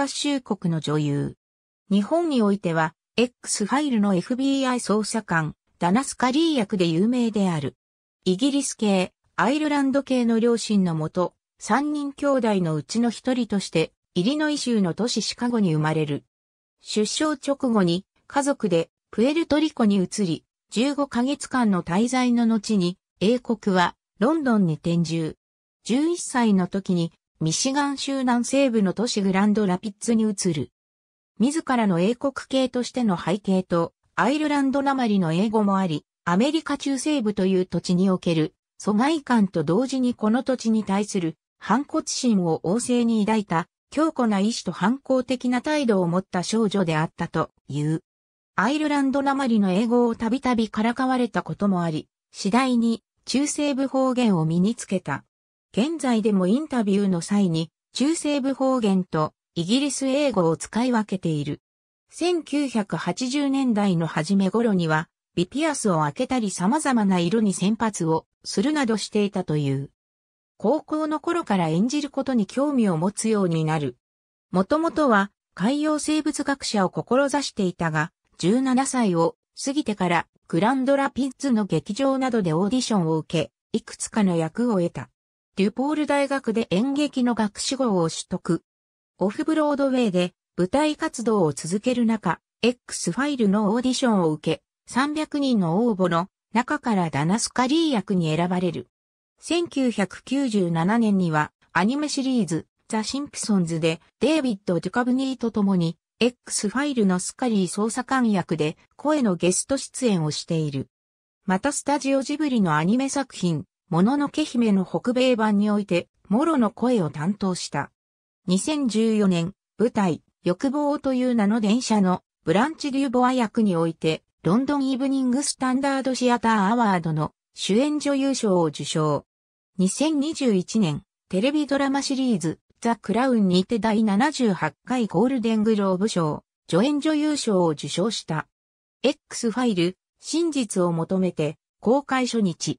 カ州国の女優。日本においては、X ファイルの FBI 捜査官、ダナスカリー役で有名である。イギリス系、アイルランド系の両親のもと、三人兄弟のうちの一人として、イリノイ州の都市シカゴに生まれる。出生直後に、家族でプエルトリコに移り、15ヶ月間の滞在の後に、英国はロンドンに転住。11歳の時にミシガン州南西部の都市グランドラピッツに移る。自らの英国系としての背景とアイルランドなまりの英語もあり、アメリカ中西部という土地における疎外感と同時にこの土地に対する反骨心を旺盛に抱いた強固な意志と反抗的な態度を持った少女であったという。アイルランドなまりの英語をたびたびからかわれたこともあり、次第に中西部方言を身につけた。現在でもインタビューの際に中西部方言とイギリス英語を使い分けている。1980年代の初め頃には、ビピアスを開けたり様々な色に先発をするなどしていたという。高校の頃から演じることに興味を持つようになる。もともとは海洋生物学者を志していたが、17歳を過ぎてからグランドラピッズの劇場などでオーディションを受け、いくつかの役を得た。デポール大学で演劇の学士号を取得。オフブロードウェイで舞台活動を続ける中、X ファイルのオーディションを受け、300人の応募の中からダナスカリー役に選ばれる。1997年にはアニメシリーズザ・シンプソンズでデイビッド・ドゥカブニーと共に X ファイルのスカリー捜査官役で声のゲスト出演をしている。またスタジオジブリのアニメ作品、もののけ姫の北米版において、モロの声を担当した。2014年、舞台、欲望という名の電車のブランチ・デューボア役において、ロンドンイブニングスタンダードシアターアワードの主演女優賞を受賞。2021年、テレビドラマシリーズ、ザ・クラウンにて第78回ゴールデングローブ賞、助演女優賞を受賞した。X ファイル、真実を求めて、公開初日。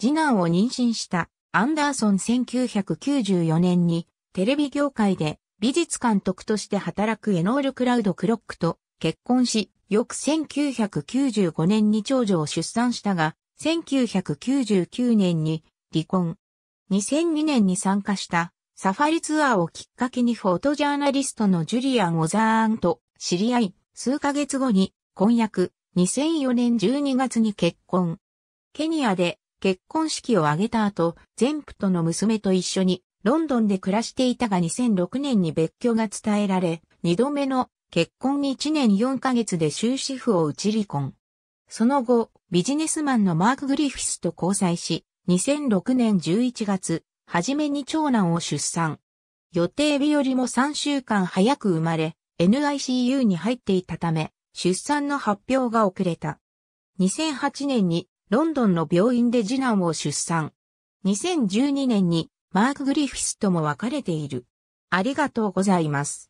次男を妊娠したアンダーソン1994年にテレビ業界で美術監督として働くエノール・クラウド・クロックと結婚し、翌1995年に長女を出産したが、1999年に離婚。2002年に参加したサファリツアーをきっかけにフォトジャーナリストのジュリアン・オザーンと知り合い、数ヶ月後に婚約、2004年12月に結婚。ケニアで結婚式を挙げた後、全プとの娘と一緒にロンドンで暮らしていたが2006年に別居が伝えられ、二度目の結婚に1年4ヶ月で終止符を打ち離婚。その後、ビジネスマンのマーク・グリフィスと交際し、2006年11月、はじめに長男を出産。予定日よりも3週間早く生まれ、NICU に入っていたため、出産の発表が遅れた。2008年にロンドンの病院で次男を出産。2012年にマーク・グリフィスとも別れている。ありがとうございます。